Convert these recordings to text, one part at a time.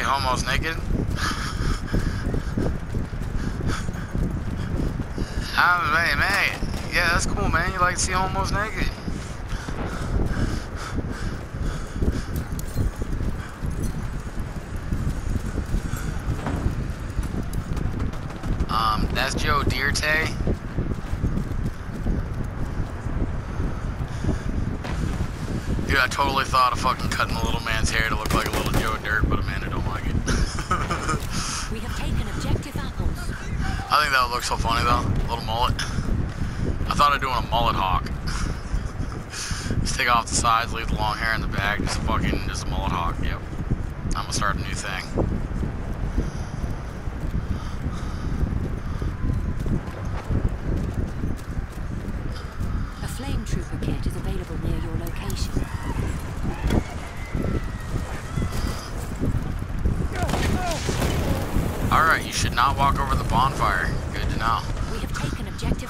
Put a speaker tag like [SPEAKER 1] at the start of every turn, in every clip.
[SPEAKER 1] See homos naked? Ah, man, man. Yeah, that's cool, man. You like to see homos naked. Um, that's Joe Dirt. Dude, I totally thought of fucking cutting the little man's hair to look like a little Joe Dirt, but Amanda don't like it.
[SPEAKER 2] We have taken objective apples.
[SPEAKER 1] I think that would look so funny though. Little mullet. I thought of doing a mullet hawk. just take off the sides, leave the long hair in the back, just a fucking just a mullet hawk. Yep. I'm gonna start a new thing. Alright, you should not walk over the bonfire. Good to know.
[SPEAKER 2] We have taken objective.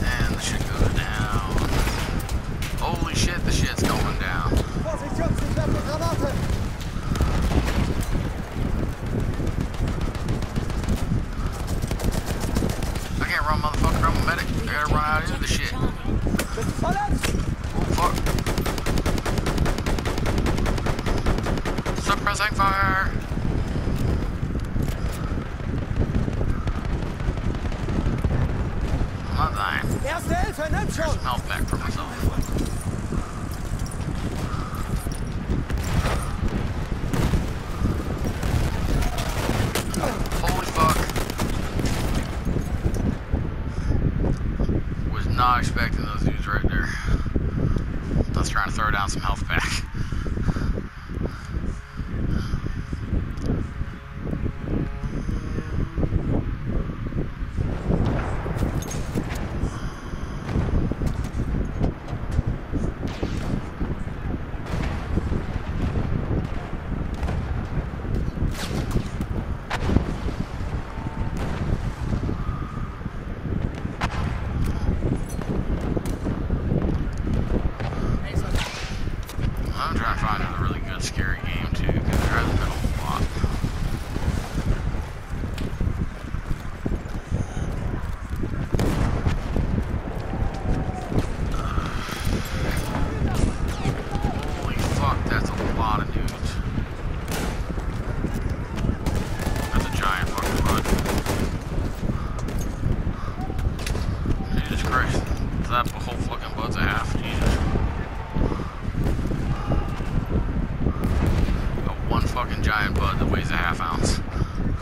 [SPEAKER 1] And the shit goes down. Holy shit, the shit's going down.
[SPEAKER 3] Position, sicherte Granate!
[SPEAKER 1] I can't run, motherfucker. I'm a medic.
[SPEAKER 2] We
[SPEAKER 1] I
[SPEAKER 2] have
[SPEAKER 1] gotta run out into the shit.
[SPEAKER 2] objective
[SPEAKER 3] Bist verletzt!
[SPEAKER 1] Oh, fuck. Suppressing fire. I'm not dying.
[SPEAKER 3] Erste Hilfe, nimm
[SPEAKER 1] There's
[SPEAKER 3] schon!
[SPEAKER 1] some health back for myself. Holy fuck. Was not expecting those dudes right there. I was trying to throw down some health back. I'm trying to find a really good scary game too, because there hasn't been a lot. Holy fuck, that's a lot of dudes. That's a giant fucking bud. Jesus Christ. That whole fucking bud's a half. Jesus. Got one fucking giant bud that weighs a half ounce.
[SPEAKER 2] We are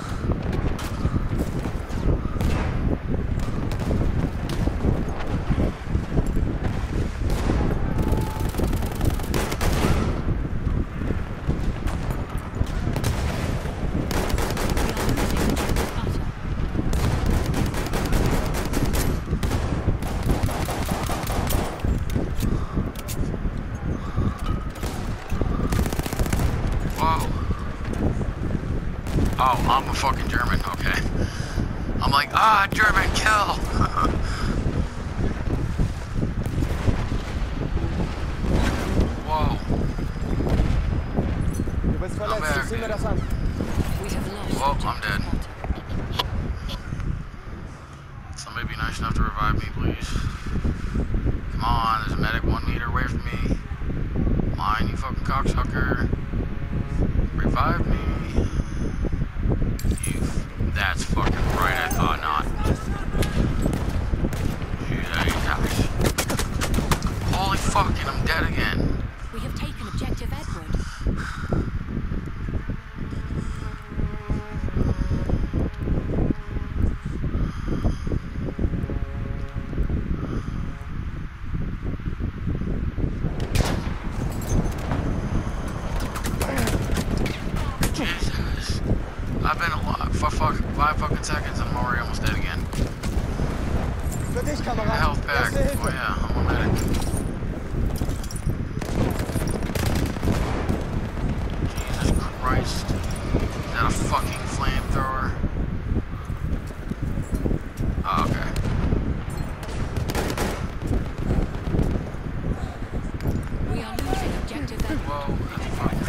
[SPEAKER 2] losing objective butter.
[SPEAKER 1] Whoa. Oh, I'm a fucking German, okay. I'm like, ah, German kill! Whoa.
[SPEAKER 3] Du bist verletzt,
[SPEAKER 1] back,
[SPEAKER 3] ich sieh mir
[SPEAKER 1] dude.
[SPEAKER 3] das an.
[SPEAKER 2] We have lost
[SPEAKER 1] Well, I'm dead. Somebody be nice enough to revive me, please. Come on, there's a medic one meter away from me. Come on, you fucking cocksucker. Revive me. That's fucking right, I thought not. Jesus. Holy fucking, I'm dead again.
[SPEAKER 2] We have taken objective Edward.
[SPEAKER 1] I've been alive for fuck five fucking seconds and I'm already almost dead again.
[SPEAKER 3] Ich bin dich,
[SPEAKER 1] A health pack.
[SPEAKER 3] Erste Hilfe.
[SPEAKER 1] Oh yeah, I'm a medic. Jesus Christ. Is that a fucking flamethrower? Oh, okay.
[SPEAKER 2] We are losing objective
[SPEAKER 1] Whoa, that's a fucking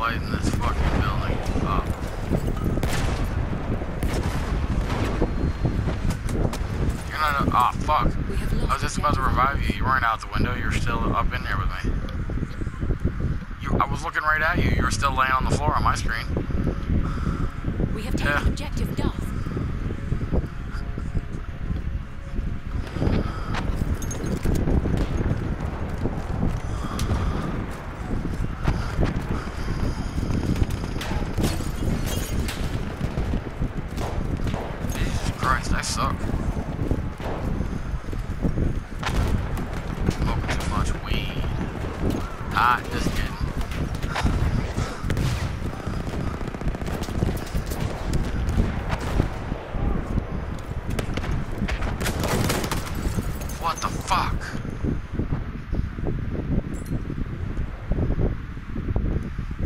[SPEAKER 1] lighting this fucking building up. You're not. A, oh, fuck.
[SPEAKER 2] We have lost
[SPEAKER 1] I was just about to revive you. You weren't out the window. You're still up in there with me. You, I was looking right at you. You were still laying on the floor on my screen.
[SPEAKER 2] We have taken
[SPEAKER 1] Yeah.
[SPEAKER 2] objective.
[SPEAKER 1] Jesus Christ, I suck. Smoking too much weed. Ah, just kidding. What the fuck?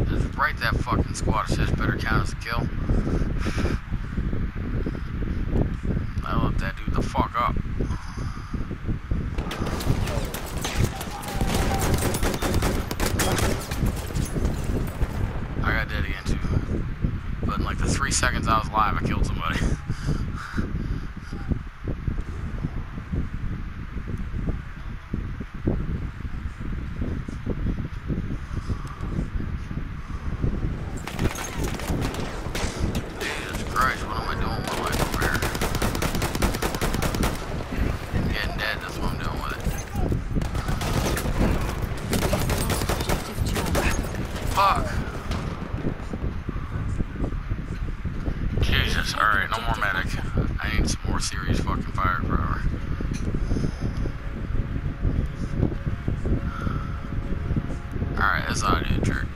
[SPEAKER 1] Just right that fucking squad kill. I let that dude the fuck up. I got dead again too. But in like the three seconds I was live, I killed somebody. Jesus Christ, what am I doing with my life over here? I'm getting dead, that's what I'm doing with it.
[SPEAKER 2] We have lost objective Charlie.
[SPEAKER 1] Fuck. Jesus, alright, no more medic. I need some more serious fucking firepower. Alright, that's how I do it, jerk.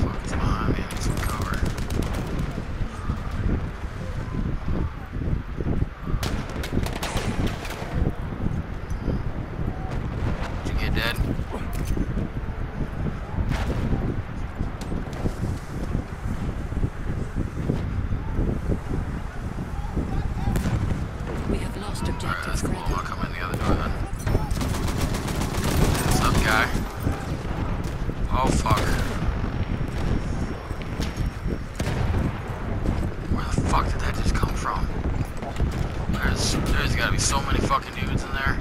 [SPEAKER 1] Fuck's behind me, I need some cover. Did you get dead?
[SPEAKER 2] We have lost
[SPEAKER 1] Alright, that's
[SPEAKER 2] objective
[SPEAKER 1] cool.
[SPEAKER 2] Fred.
[SPEAKER 1] I'll come in the other door then. What's up, guy? Oh, fuck. Where the fuck did that just come from? There's, there's gotta be so many fucking dudes in there.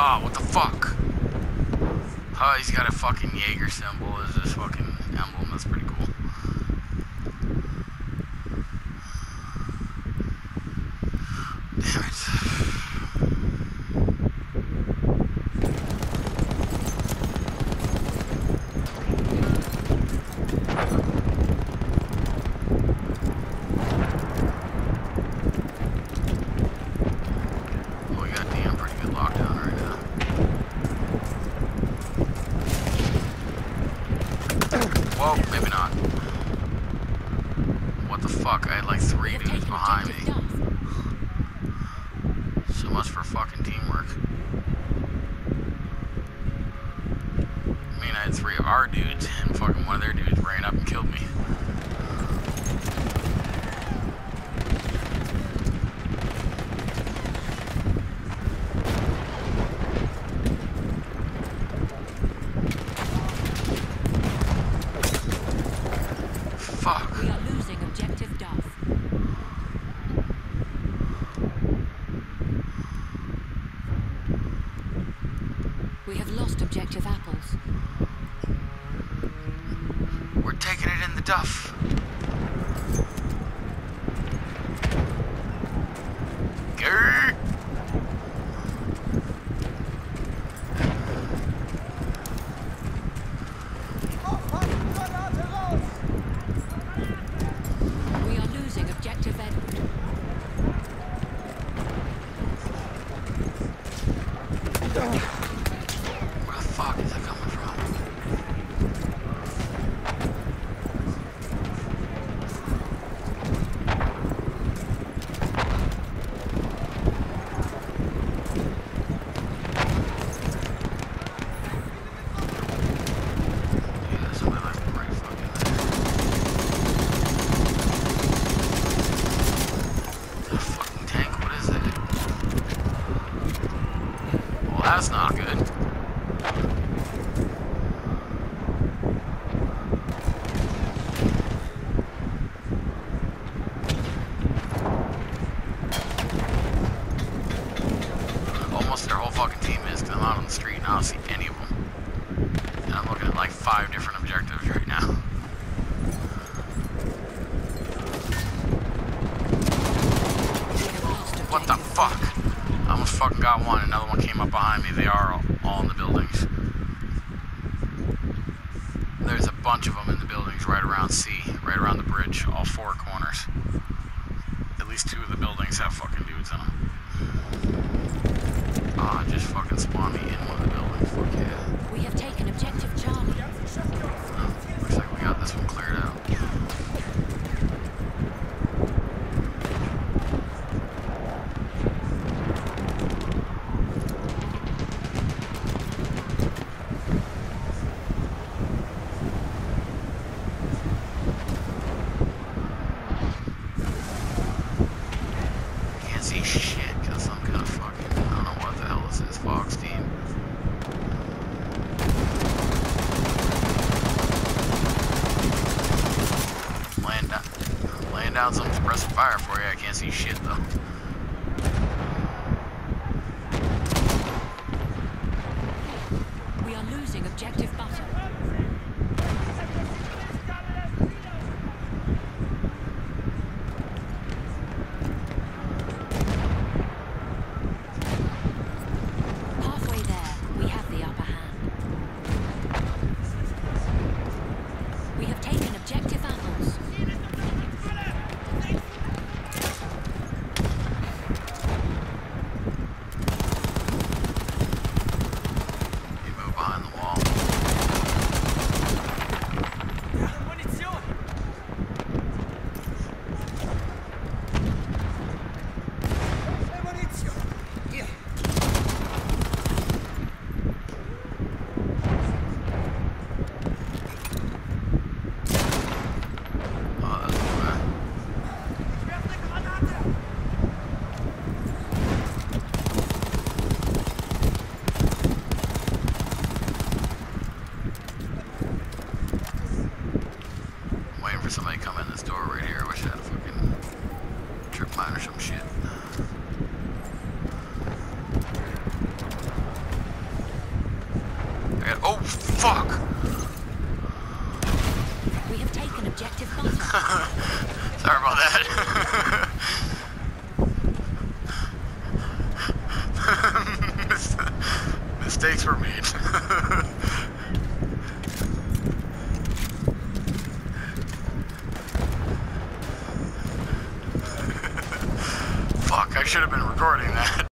[SPEAKER 1] Oh, what the fuck? Oh, he's got a fucking Jaeger symbol as his fucking emblem. That's pretty cool. Damn it. Oh, we got DM pretty good lockdown right now. Whoa, maybe not. What the fuck? I had like
[SPEAKER 2] We
[SPEAKER 1] three
[SPEAKER 2] have
[SPEAKER 1] dudes
[SPEAKER 2] taken
[SPEAKER 1] behind me.
[SPEAKER 2] objective Duff.
[SPEAKER 1] So much for fucking teamwork. I mean, I had three of our dudes, and fucking one of their dudes ran up and killed me.
[SPEAKER 2] We have lost objective apples.
[SPEAKER 1] We're duff. Grr.
[SPEAKER 3] Aufpassen, Granate raus!
[SPEAKER 2] We are losing objective Edward.
[SPEAKER 1] Where the fuck is it coming from? Yeah, somebody left me right fucking there. A fucking tank? What is it? Well, that's not good. Almost their whole fucking team is, because I'm out on the street and I don't see any of them. And I'm looking at like five different objectives right now.
[SPEAKER 2] We have lost
[SPEAKER 1] What the
[SPEAKER 2] objective.
[SPEAKER 1] fuck? I almost fucking got one. Another one came up behind me. They are all, all in the buildings. There's a bunch of them in the buildings right around C, right around the bridge, all four corners. At least two of the buildings have fucking dudes in them. Ah, just fucking spawn me in one of the buildings. Fuck yeah.
[SPEAKER 2] We have taken objective Charlie.
[SPEAKER 1] Looks like we got this one cleared out. Can't see shit because some kind of fucking, I don't know what the hell this is, Fox team. Laying down, laying down some suppressive fire for you. I can't see shit though.
[SPEAKER 2] We are losing objective. Halfway there, we have the upper hand. We have taken objective apples.
[SPEAKER 1] You move behind the wall.
[SPEAKER 3] Munition! Munition! Hier!
[SPEAKER 1] Oh, that's bad.
[SPEAKER 3] Werf eine Granate!
[SPEAKER 1] I'm waiting for somebody to come in this door right here. I wish I had a fucking trip mine or some shit. Got, oh fuck!
[SPEAKER 2] We have taken objective.
[SPEAKER 1] Sorry about that. Mistakes were made. Fuck, I should have been recording that.